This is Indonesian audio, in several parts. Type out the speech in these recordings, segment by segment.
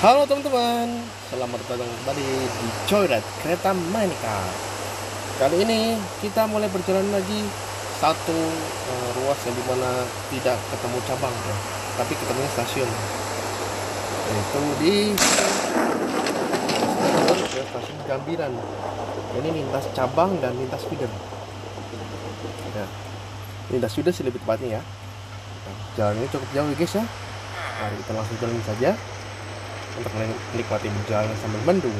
Halo teman-teman, selamat datang kembali di Joyride Kereta Minecraft. Kali ini kita mulai berjalan lagi satu uh, ruas yang di mana tidak ketemu cabang ya, tapi ketemu stasiun. Yaitu di stasiun Gambiran. Ini lintas cabang dan lintas feeder. Ya, lintas feeder sih lebih tepatnya ya. Jalan ini cukup jauh ya guys ya. Mari kita langsung jalan saja untuk menikmati berjalan sambil mendung.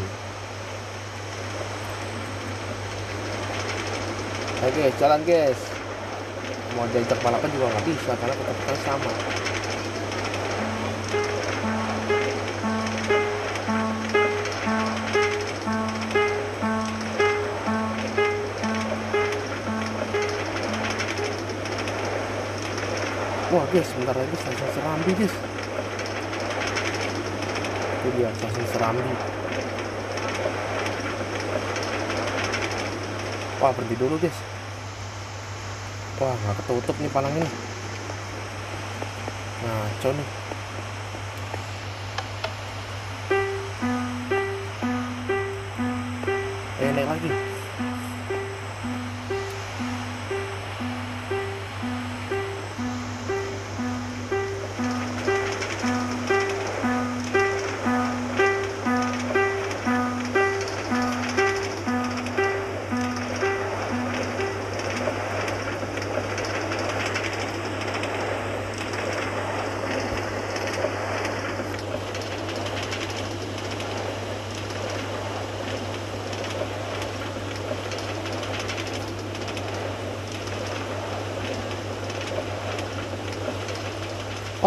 Oke, guys, jalan guys. Mau diajak balapan juga nggak bisa karena kita sama. Wah guys, sebentar lagi saya serambi guys itu dia stasiun Serambi wah berhenti dulu guys. Wah nggak ketutup nih palang ini. Nah nih eh naik lagi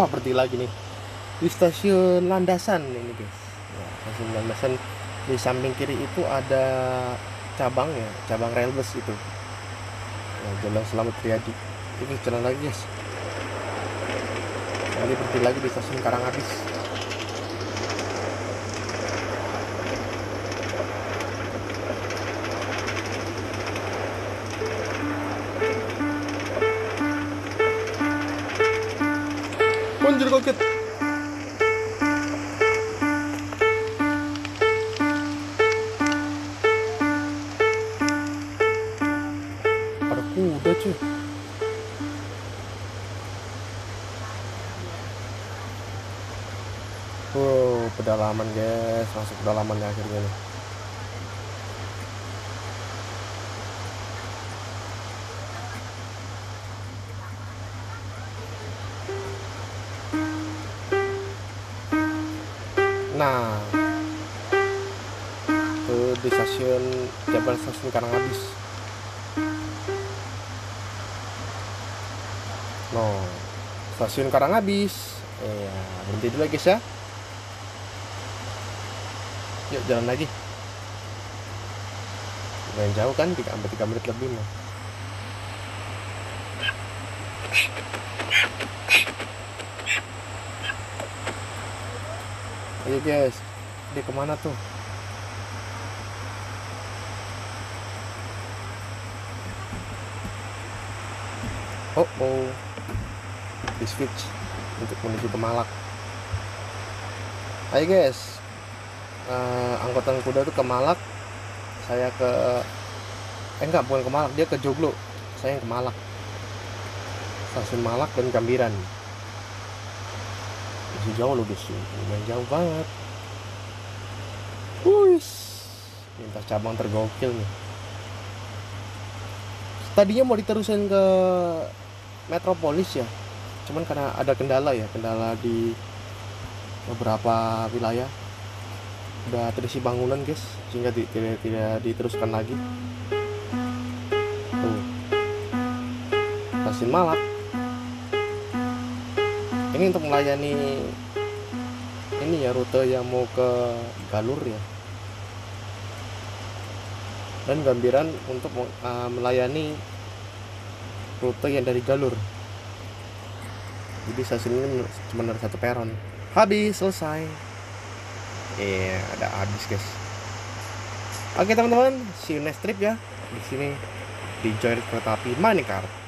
berarti lagi nih. Di stasiun landasan ini guys ya, stasiun landasan di samping kiri itu ada cabang ya cabang railbus itu. Ya, jalan selamat Riyadi ini jalan lagi guys. Nanti berhenti lagi di stasiun Karangabis Anjir kaget. Ada kuda cuy. Wow, pedalaman guys, masuk pedalaman ya akhirnya nih. Nah, itu di stasiun Jalan Stasiun Karangabis. No, stasiun Karangabis. Iya, berhenti dulu guys ya. Yuk jalan lagi. Lumayan jauh kan, 3 sampai 3 menit lebih mah. Ayo guys, dia ke mana tuh? Oh oh, di switch untuk menuju ke Malak. Ayo guys, uh, angkutan kuda itu ke Malak, saya ke, eh enggak bukan ke Malak, dia ke Joglo, saya yang ke Malak, stasiun Malak dan Gambiran masih jauh loh guys lumayan jauh banget. Wush, lintas cabang tergokil nih. Tadinya mau diterusin ke Metropolis ya cuman karena ada kendala ya kendala di beberapa wilayah. Udah terisi bangunan guys sehingga tidak tidak diteruskan lagi. Tuh. Stasiun Malak ini untuk melayani ini ya rute yang mau ke Galur ya. Dan Gambiran untuk uh, melayani rute yang dari Galur. Jadi stasiun ini cuma ada satu peron. Habis selesai. Iya yeah, ada habis guys. Oke teman-teman see you next trip ya. Di sini di Joy Kereta Api Minecraft